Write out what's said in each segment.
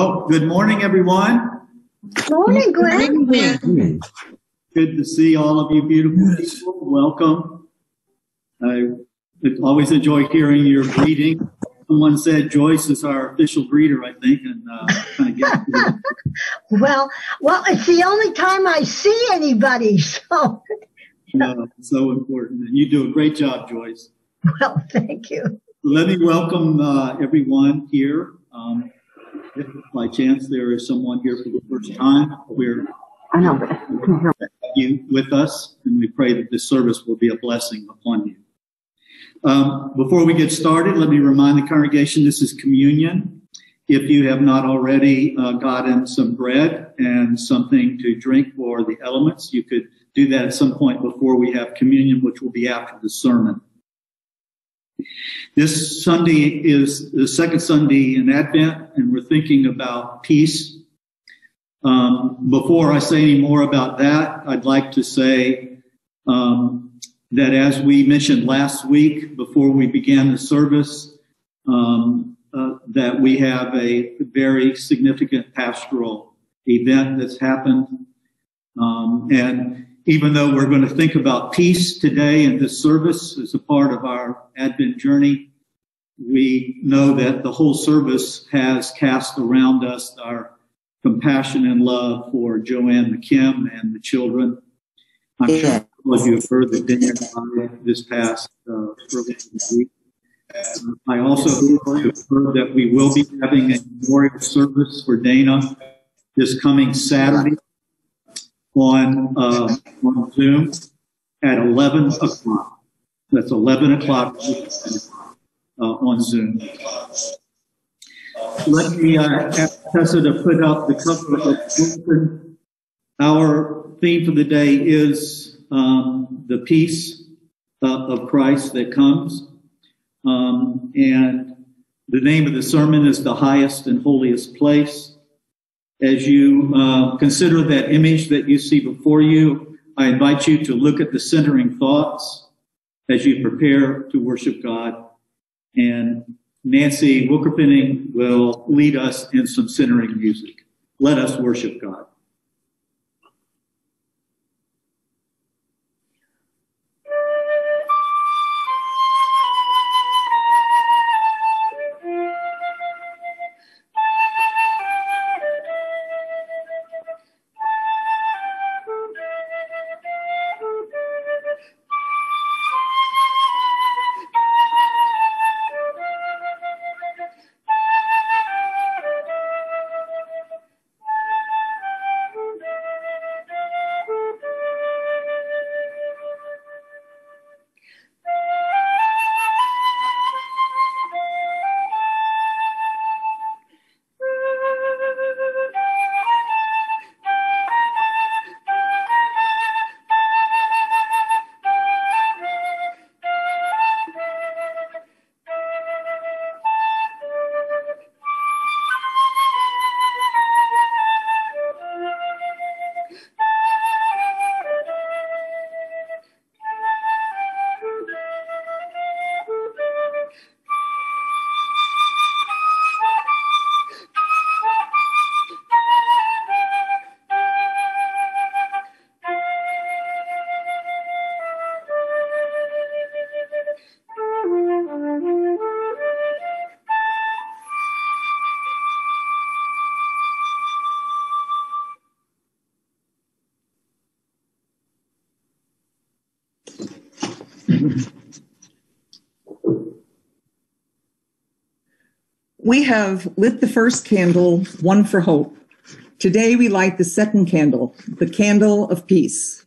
Oh, good morning, everyone. Morning, Glenn. Good to see all of you beautiful people. Welcome. I always enjoy hearing your greeting. Someone said Joyce is our official greeter, I think, and uh, kind of get Well, well, it's the only time I see anybody, so uh, so important. And you do a great job, Joyce. well, thank you. Let me welcome uh, everyone here. Um, if by chance there is someone here for the first time, we're I know, but I can hear. you with us, and we pray that this service will be a blessing upon you. Um, before we get started, let me remind the congregation this is communion. If you have not already uh, gotten some bread and something to drink for the elements, you could do that at some point before we have communion, which will be after the sermon. This Sunday is the second Sunday in Advent, and we're thinking about peace. Um, before I say any more about that, I'd like to say um, that as we mentioned last week before we began the service, um, uh, that we have a very significant pastoral event that's happened. Um, and even though we're going to think about peace today in this service as a part of our Advent journey, we know that the whole service has cast around us our compassion and love for Joanne McKim and the children. I'm sure Yeah. all of you have heard that dinner this past uh, early in the week. Uh, I also heard that we will be having a memorial service for Dana this coming Saturday on uh, on Zoom at 11 o'clock. That's 11 o'clock uh, on Zoom. Let me uh, ask Tessa to put up the cover of the bulletin. Our theme for the day is um, the peace uh, of Christ that comes. Um, and the name of the sermon is The Highest and Holiest Place. As you uh, consider that image that you see before you, I invite you to look at the centering thoughts as you prepare to worship God. And Nancy Wucherpfennig will lead us in some centering music. Let us worship God. We have lit the first candle, one for hope. Today we light the second candle, the candle of peace.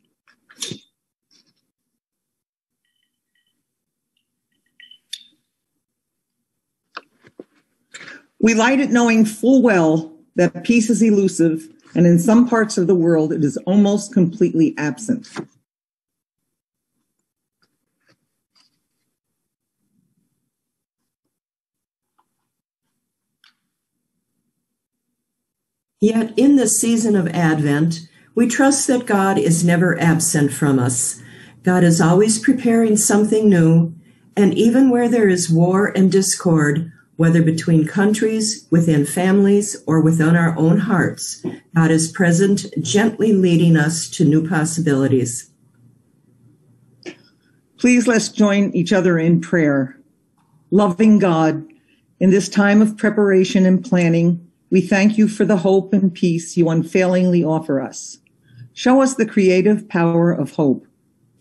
We light it knowing full well that peace is elusive and in some parts of the world it is almost completely absent. Yet in this season of Advent, we trust that God is never absent from us. God is always preparing something new, and even where there is war and discord, whether between countries, within families, or within our own hearts. God is present, gently leading us to new possibilities. Please let's join each other in prayer. Loving God, in this time of preparation and planning, we thank you for the hope and peace you unfailingly offer us. Show us the creative power of hope.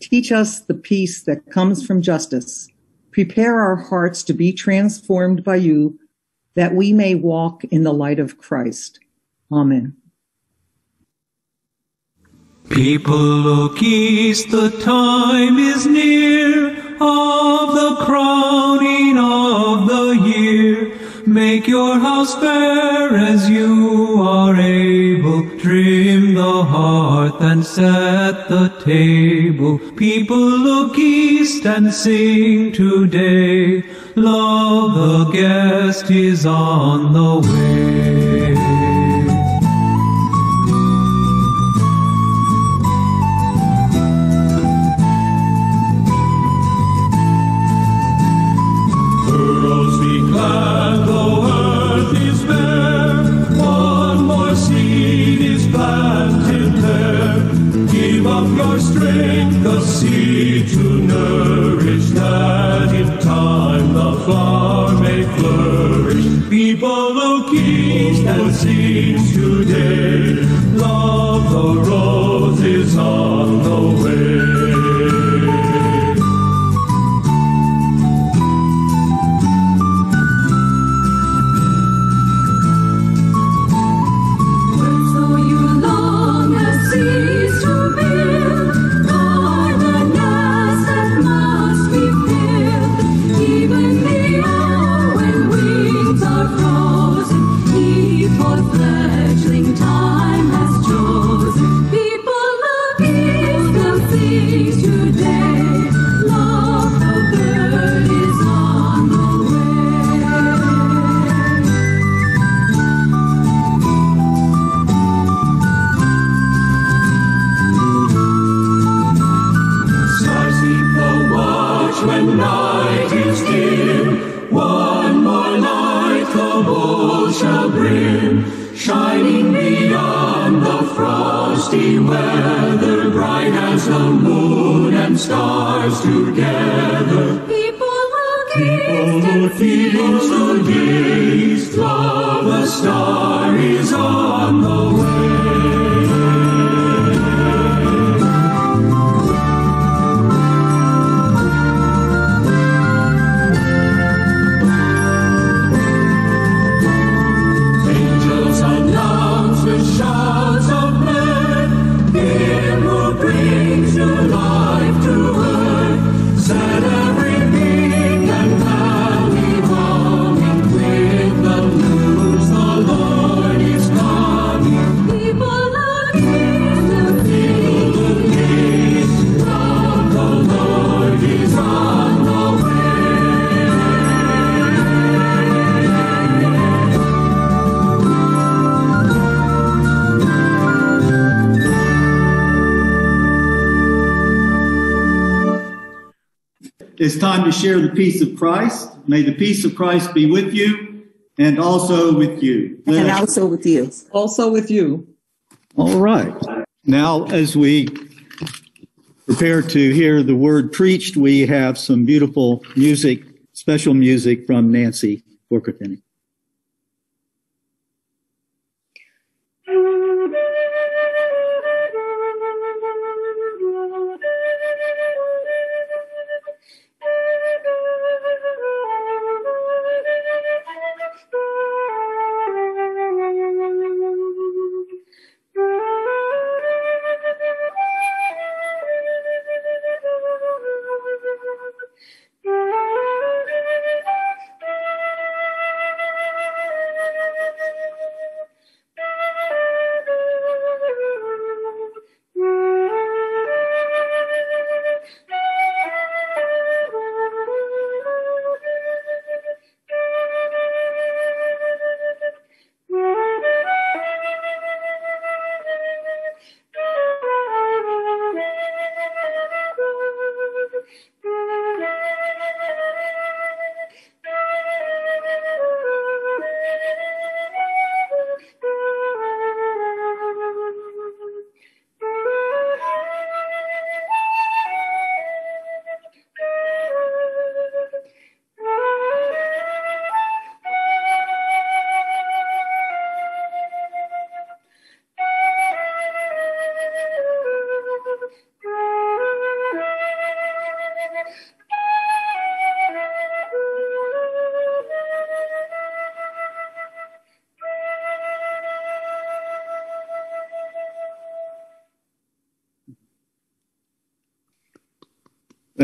Teach us the peace that comes from justice Prepare our hearts to be transformed by you that we may walk in the light of Christ. Amen. People look east, the time is near of the crowning of the year. Make your house fair as you are able. Trim the hearth and set the table. People look east and sing today. Love the guest is on the way. deep and tender. Give of your strength the seed to nourish, that in time the flower may flourish. People who of Kingston sings today, love the roses of It's time to share the peace of Christ. May the peace of Christ be with you and also with you. Let and also with you. Also with you. All right. Now, as we prepare to hear the word preached, we have some beautiful music, special music from Nancy Forkatini.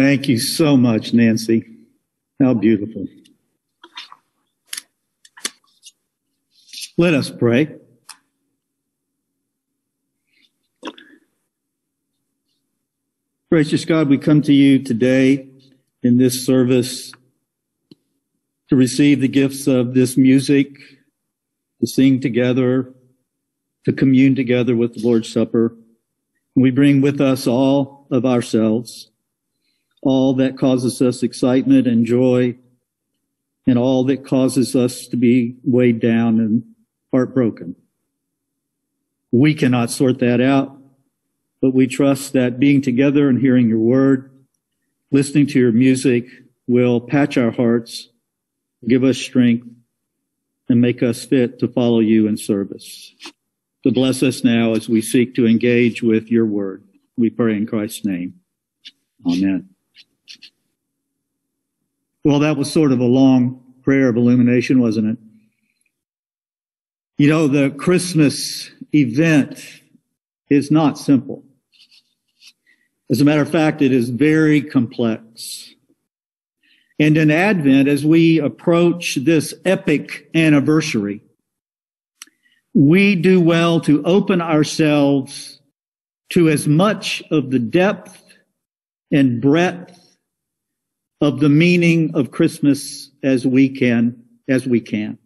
Thank you so much, Nancy. How beautiful. Let us pray. Gracious God, we come to you today in this service to receive the gifts of this music, to sing together, to commune together with the Lord's Supper. We bring with us all of ourselves, all that causes us excitement and joy, and all that causes us to be weighed down and heartbroken. We cannot sort that out, but we trust that being together and hearing your word, listening to your music will patch our hearts, give us strength, and make us fit to follow you in service. So bless us now as we seek to engage with your word. We pray in Christ's name. Amen. Well, that was sort of a long prayer of illumination, wasn't it? You know, the Christmas event is not simple. As a matter of fact, it is very complex. And in Advent, as we approach this epic anniversary, we do well to open ourselves to as much of the depth and breadth of the meaning of Christmas as we can, as we can.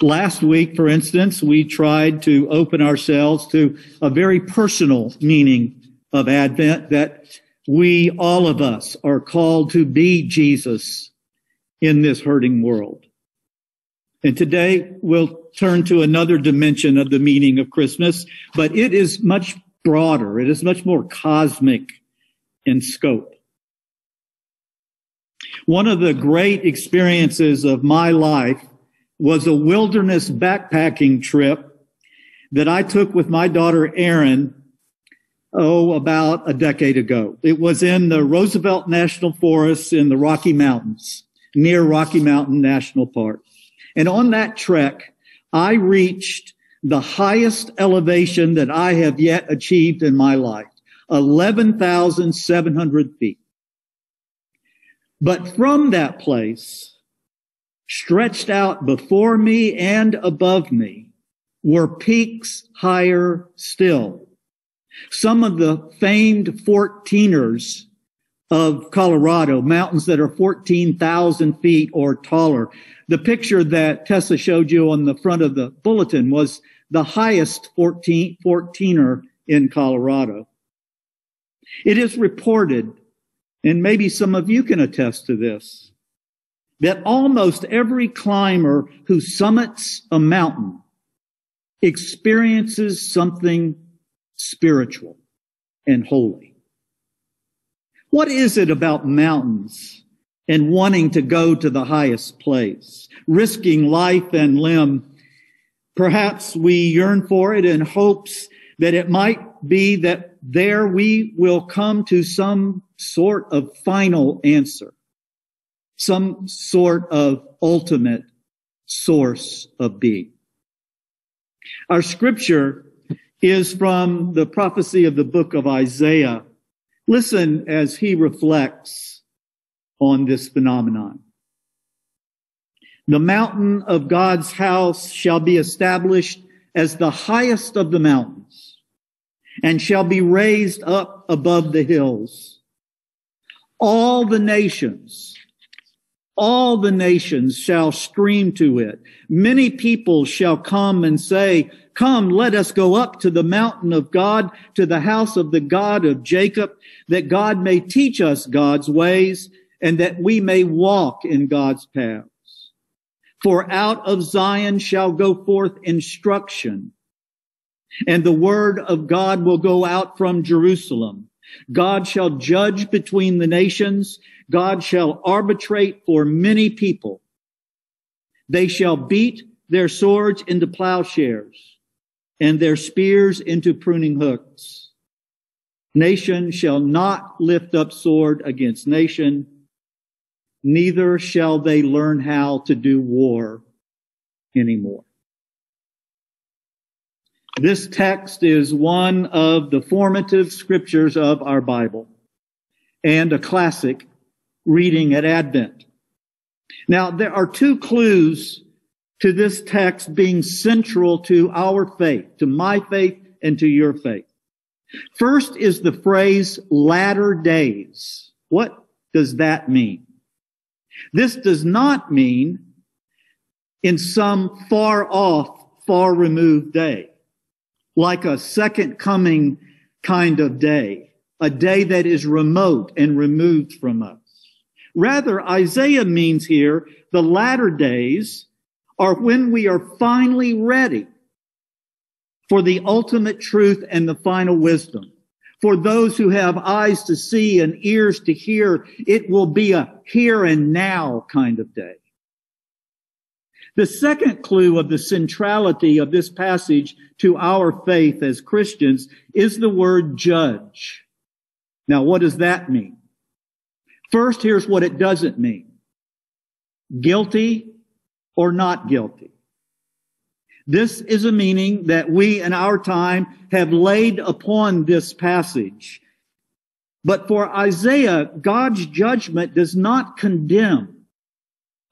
Last week, for instance, we tried to open ourselves to a very personal meaning of Advent that we, all of us, are called to be Jesus in this hurting world. And today we'll turn to another dimension of the meaning of Christmas, but it is much broader. It is much more cosmic in scope. One of the great experiences of my life was a wilderness backpacking trip that I took with my daughter Erin oh, about a decade ago. It was in the Roosevelt National Forest in the Rocky Mountains, near Rocky Mountain National Park. And on that trek, I reached the highest elevation that I have yet achieved in my life, 11,700 feet. But from that place, stretched out before me and above me, were peaks higher still some of the famed 14ers of Colorado, mountains that are 14,000 feet or taller. The picture that Tessa showed you on the front of the bulletin was the highest 14, 14er in Colorado. It is reported, and maybe some of you can attest to this, that almost every climber who summits a mountain experiences something spiritual and holy. What is it about mountains and wanting to go to the highest place, risking life and limb? Perhaps we yearn for it in hopes that it might be that there we will come to some sort of final answer, some sort of ultimate source of being. Our scripture is from the prophecy of the book of Isaiah. Listen as he reflects on this phenomenon. The mountain of God's house shall be established as the highest of the mountains and shall be raised up above the hills. All the nations, all the nations shall stream to it. Many people shall come and say, Come, let us go up to the mountain of God, to the house of the God of Jacob, that God may teach us God's ways and that we may walk in God's paths. For out of Zion shall go forth instruction and the word of God will go out from Jerusalem. God shall judge between the nations. God shall arbitrate for many people. They shall beat their swords into plowshares and their spears into pruning hooks. Nation shall not lift up sword against nation, neither shall they learn how to do war anymore. This text is one of the formative scriptures of our Bible. and a classic reading at Advent. Now, there are two clues to this text being central to our faith, to my faith and to your faith. First is the phrase latter days. What does that mean? This does not mean in some far off, far removed day, like a second coming kind of day, a day that is remote and removed from us. Rather, Isaiah means here the latter days are when we are finally ready for the ultimate truth and the final wisdom. For those who have eyes to see and ears to hear, it will be a here and now kind of day. The second clue of the centrality of this passage to our faith as Christians is the word judge. Now, what does that mean? First, here's what it doesn't mean. Guilty or not guilty. This is a meaning that we in our time have laid upon this passage. But for Isaiah, God's judgment does not condemn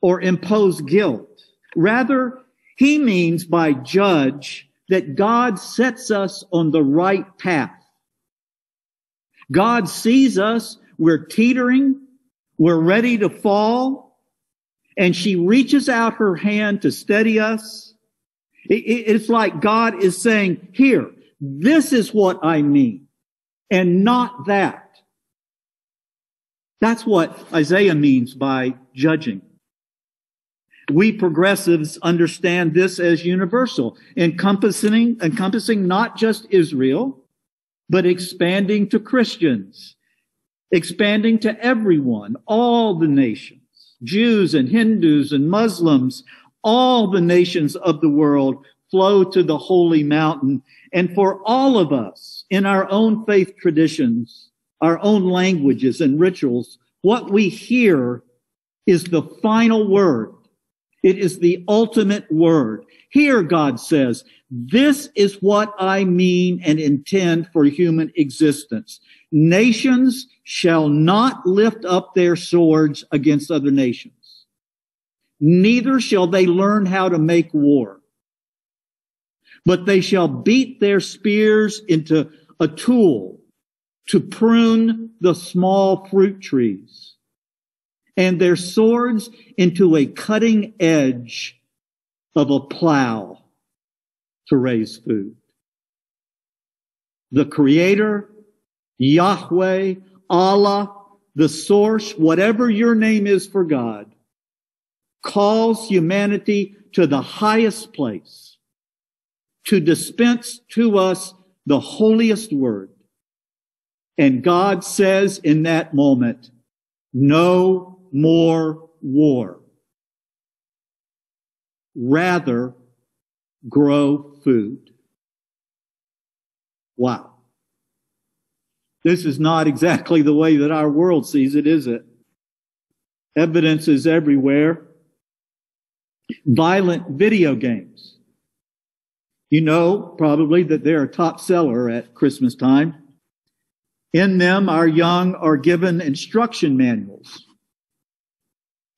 or impose guilt. Rather, he means by judge that God sets us on the right path. God sees us, we're teetering, we're ready to fall, and she reaches out her hand to steady us. It's like God is saying, here, this is what I mean, and not that. That's what Isaiah means by judging. We progressives understand this as universal, encompassing, encompassing not just Israel, but expanding to Christians, expanding to everyone, all the nations, Jews and Hindus and Muslims, all the nations of the world flow to the holy mountain. And for all of us in our own faith traditions, our own languages and rituals, what we hear is the final word it is the ultimate word. Here God says, this is what I mean and intend for human existence. Nations shall not lift up their swords against other nations. Neither shall they learn how to make war. But they shall beat their spears into a tool to prune the small fruit trees and their swords into a cutting edge of a plow to raise food. The creator, Yahweh, Allah, the source, whatever your name is for God, calls humanity to the highest place to dispense to us the holiest word. And God says in that moment, no more war. Rather, grow food. Wow. This is not exactly the way that our world sees it, is it? Evidence is everywhere. Violent video games. You know probably that they're a top seller at Christmas time. In them, our young are given instruction manuals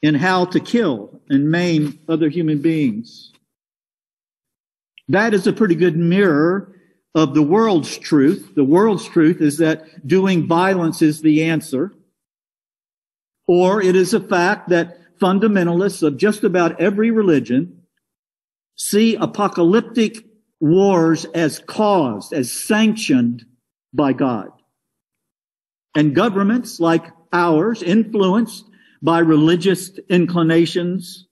in how to kill and maim other human beings. That is a pretty good mirror of the world's truth. The world's truth is that doing violence is the answer. Or it is a fact that fundamentalists of just about every religion see apocalyptic wars as caused, as sanctioned by God. And governments like ours, influenced by religious inclinations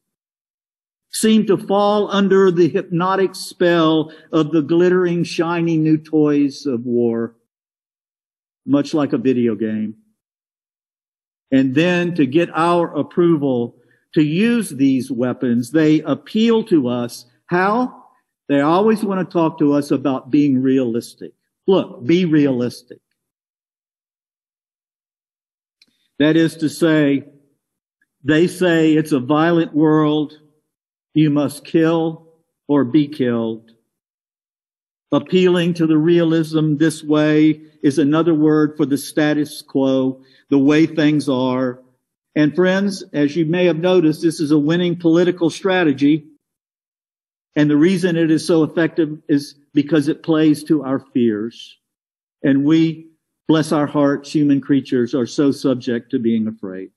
seem to fall under the hypnotic spell of the glittering, shiny new toys of war, much like a video game. And then to get our approval to use these weapons, they appeal to us. How? They always want to talk to us about being realistic. Look, be realistic. That is to say, they say it's a violent world. You must kill or be killed. Appealing to the realism this way is another word for the status quo, the way things are. And friends, as you may have noticed, this is a winning political strategy. And the reason it is so effective is because it plays to our fears. And we, bless our hearts, human creatures are so subject to being afraid.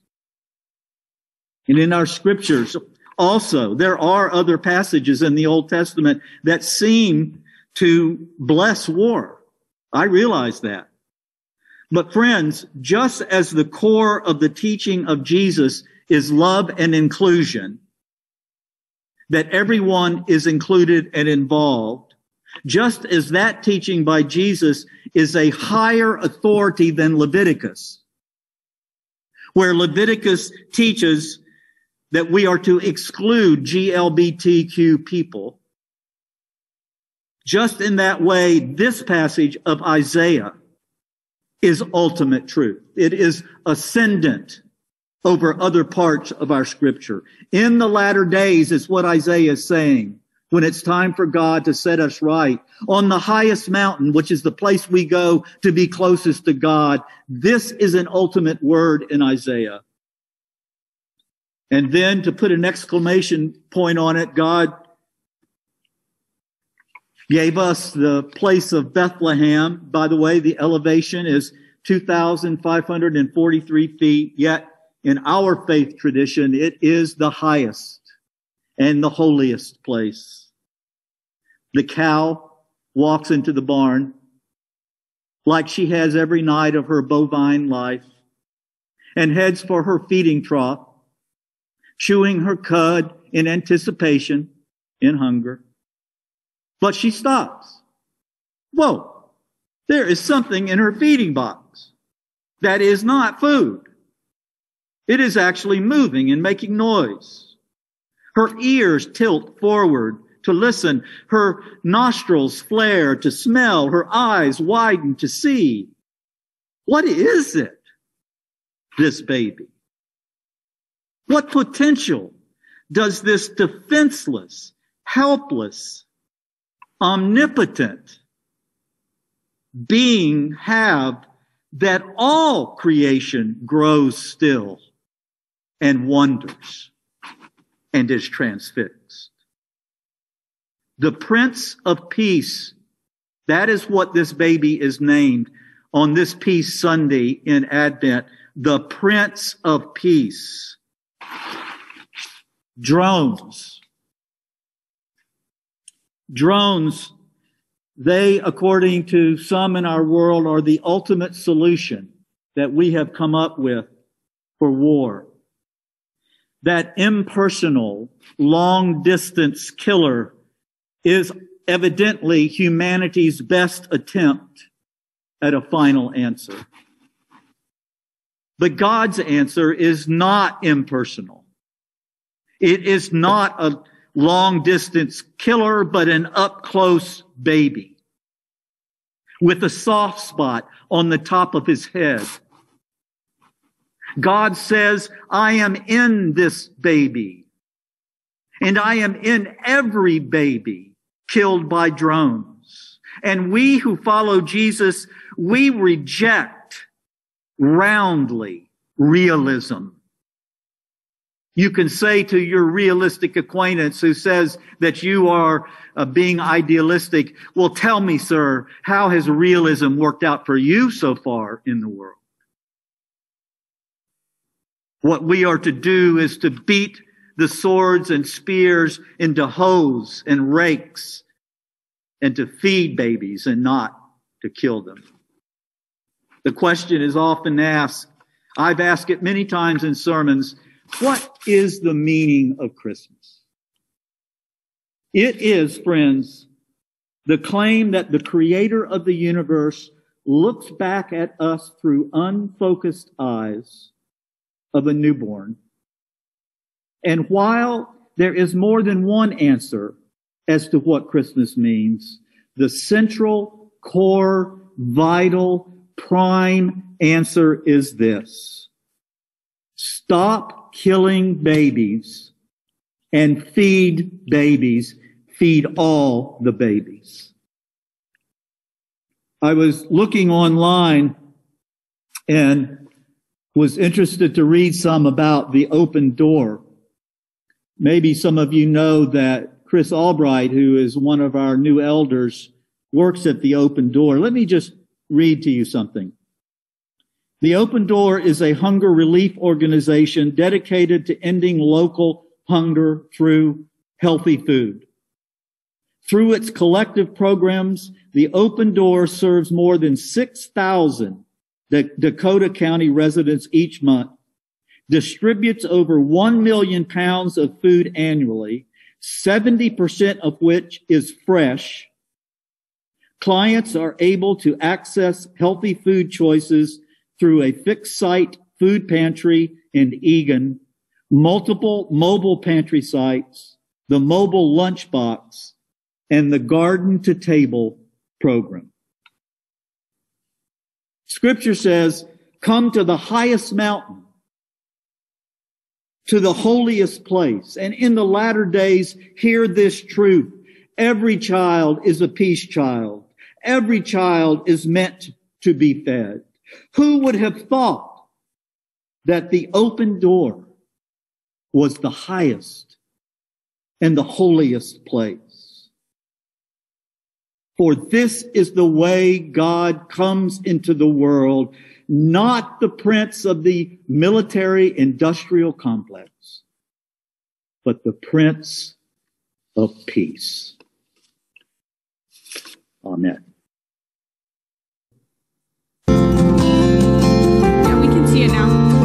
And in our scriptures, also, there are other passages in the Old Testament that seem to bless war. I realize that. But friends, just as the core of the teaching of Jesus is love and inclusion, that everyone is included and involved, just as that teaching by Jesus is a higher authority than Leviticus, where Leviticus teaches that we are to exclude GLBTQ people, just in that way, this passage of Isaiah is ultimate truth. It is ascendant over other parts of our scripture. In the latter days is what Isaiah is saying when it's time for God to set us right on the highest mountain, which is the place we go to be closest to God. This is an ultimate word in Isaiah. And then to put an exclamation point on it, God gave us the place of Bethlehem. By the way, the elevation is 2,543 feet, yet in our faith tradition, it is the highest and the holiest place. The cow walks into the barn like she has every night of her bovine life and heads for her feeding trough, chewing her cud in anticipation, in hunger. But she stops. Whoa, there is something in her feeding box that is not food. It is actually moving and making noise. Her ears tilt forward to listen. Her nostrils flare to smell. Her eyes widen to see. What is it? This baby. What potential does this defenseless, helpless, omnipotent being have that all creation grows still and wonders and is transfixed. The Prince of Peace, that is what this baby is named on this Peace Sunday in Advent. The Prince of Peace. Drones Drones, they, according to some in our world, are the ultimate solution that we have come up with for war. That impersonal, long distance killer is evidently humanity's best attempt at a final answer. But God's answer is not impersonal. It is not a long distance killer, but an up close baby with a soft spot on the top of his head. God says, I am in this baby and I am in every baby killed by drones. And we who follow Jesus, we reject roundly realism you can say to your realistic acquaintance who says that you are uh, being idealistic, well, tell me, sir, how has realism worked out for you so far in the world? What we are to do is to beat the swords and spears into hoes and rakes and to feed babies and not to kill them. The question is often asked, I've asked it many times in sermons, what is the meaning of Christmas? It is, friends, the claim that the creator of the universe looks back at us through unfocused eyes of a newborn. And while there is more than one answer as to what Christmas means, the central, core, vital, prime answer is this. Stop killing babies and feed babies, feed all the babies. I was looking online and was interested to read some about the open door. Maybe some of you know that Chris Albright, who is one of our new elders, works at the open door. Let me just read to you something. The Open Door is a hunger relief organization dedicated to ending local hunger through healthy food. Through its collective programs, the Open Door serves more than 6,000 Dakota County residents each month, distributes over 1 million pounds of food annually, 70% of which is fresh. Clients are able to access healthy food choices through a fixed site food pantry in Eagan, multiple mobile pantry sites, the mobile lunchbox, and the garden to table program. Scripture says, come to the highest mountain, to the holiest place, and in the latter days hear this truth. Every child is a peace child. Every child is meant to be fed. Who would have thought that the open door was the highest and the holiest place? For this is the way God comes into the world, not the prince of the military industrial complex, but the prince of peace. Amen. See it now.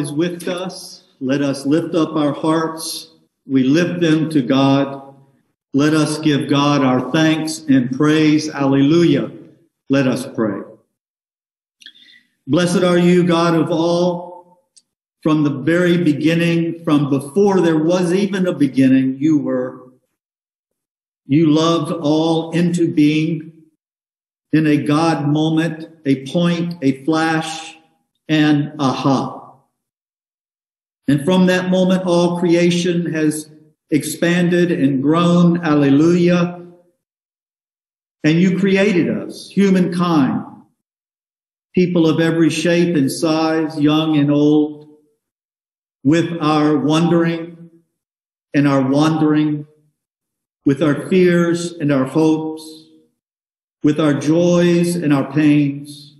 Is with us. Let us lift up our hearts. We lift them to God. Let us give God our thanks and praise. Alleluia. Let us pray. Blessed are you, God of all. From the very beginning, from before there was even a beginning, you were. You loved all into being in a God moment, a point, a flash, and aha. And from that moment, all creation has expanded and grown. Alleluia. And you created us, humankind, people of every shape and size, young and old, with our wondering and our wandering, with our fears and our hopes, with our joys and our pains.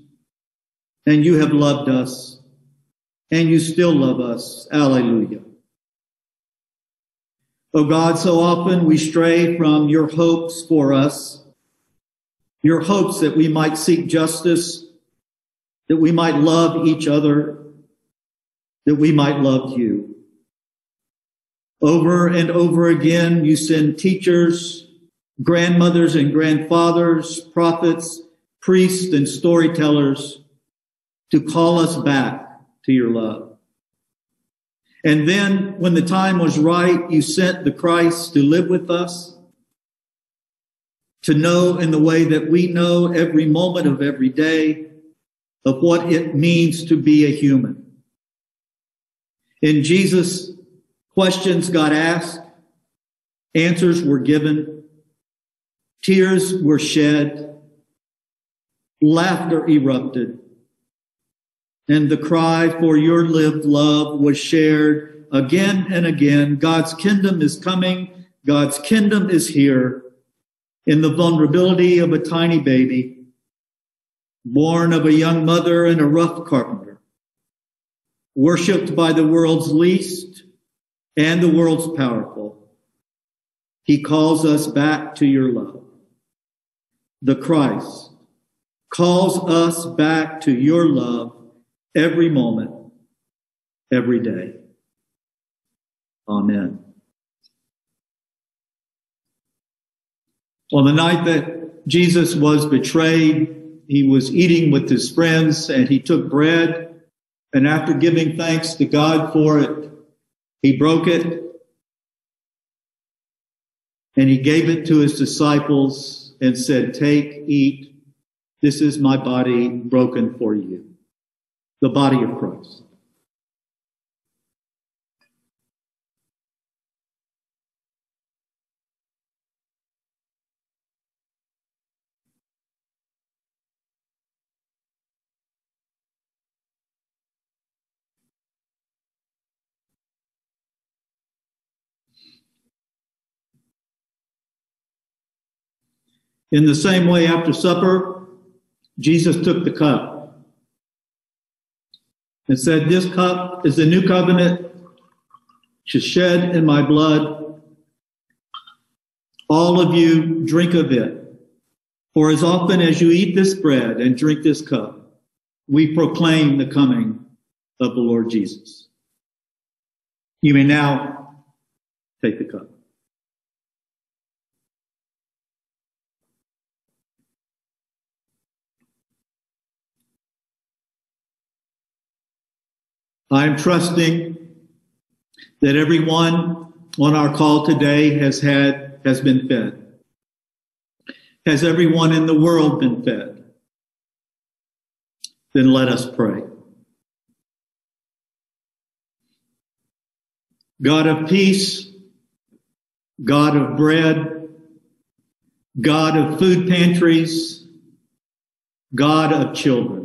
And you have loved us, and you still love us. Alleluia. Oh God, so often we stray from your hopes for us, your hopes that we might seek justice, that we might love each other, that we might love you. Over and over again, you send teachers, grandmothers and grandfathers, prophets, priests, and storytellers to call us back to your love. And then when the time was right, you sent the Christ to live with us, to know in the way that we know every moment of every day of what it means to be a human. In Jesus, questions got asked, answers were given, tears were shed, laughter erupted, and the cry for your lived love was shared again and again. God's kingdom is coming. God's kingdom is here in the vulnerability of a tiny baby, born of a young mother and a rough carpenter, worshiped by the world's least and the world's powerful. He calls us back to your love. The Christ calls us back to your love every moment, every day. Amen. On the night that Jesus was betrayed, he was eating with his friends and he took bread and after giving thanks to God for it, he broke it and he gave it to his disciples and said, take, eat. This is my body broken for you the body of Christ. In the same way, after supper, Jesus took the cup and said, This cup is the new covenant, to shed in my blood. All of you drink of it. For as often as you eat this bread and drink this cup, we proclaim the coming of the Lord Jesus. You may now take the cup. I'm trusting that everyone on our call today has had, has been fed. Has everyone in the world been fed? Then let us pray. God of peace, God of bread, God of food pantries, God of children.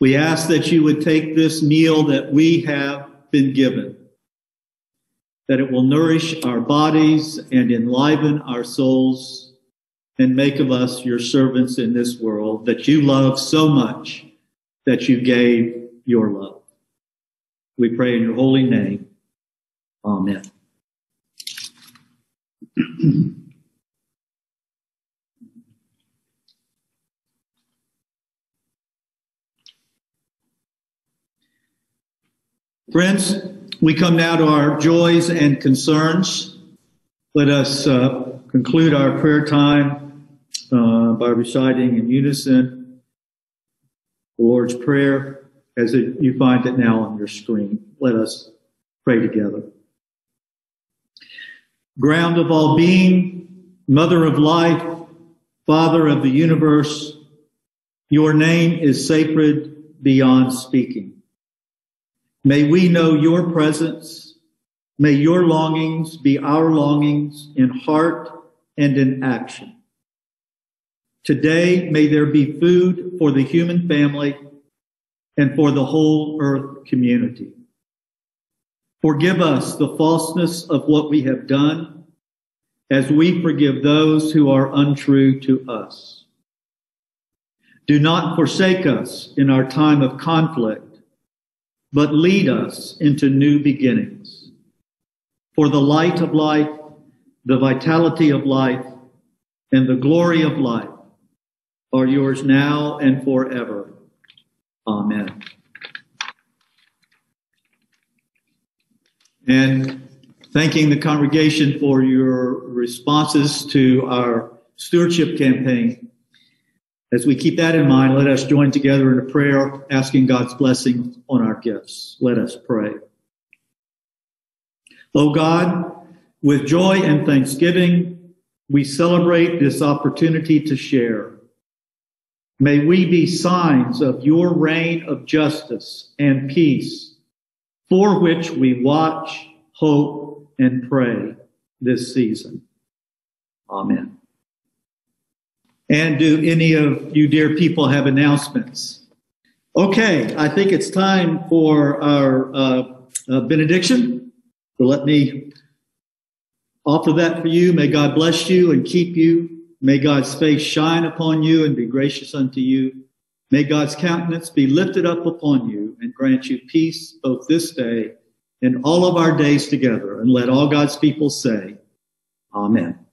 We ask that you would take this meal that we have been given, that it will nourish our bodies and enliven our souls and make of us your servants in this world that you love so much that you gave your love. We pray in your holy name. Amen. Friends, we come now to our joys and concerns. Let us uh, conclude our prayer time uh, by reciting in unison the Lord's Prayer as it, you find it now on your screen. Let us pray together. Ground of all being, mother of life, father of the universe, your name is sacred beyond speaking. May we know your presence. May your longings be our longings in heart and in action. Today, may there be food for the human family and for the whole earth community. Forgive us the falseness of what we have done as we forgive those who are untrue to us. Do not forsake us in our time of conflict, but lead us into new beginnings. For the light of life, the vitality of life, and the glory of life are yours now and forever. Amen. And thanking the congregation for your responses to our stewardship campaign. As we keep that in mind, let us join together in a prayer asking God's blessing on our gifts. Let us pray. O God, with joy and thanksgiving, we celebrate this opportunity to share. May we be signs of your reign of justice and peace, for which we watch, hope, and pray this season. Amen. And do any of you dear people have announcements? Okay, I think it's time for our uh, uh, benediction. So let me offer that for you. May God bless you and keep you. May God's face shine upon you and be gracious unto you. May God's countenance be lifted up upon you and grant you peace both this day and all of our days together. And let all God's people say, Amen.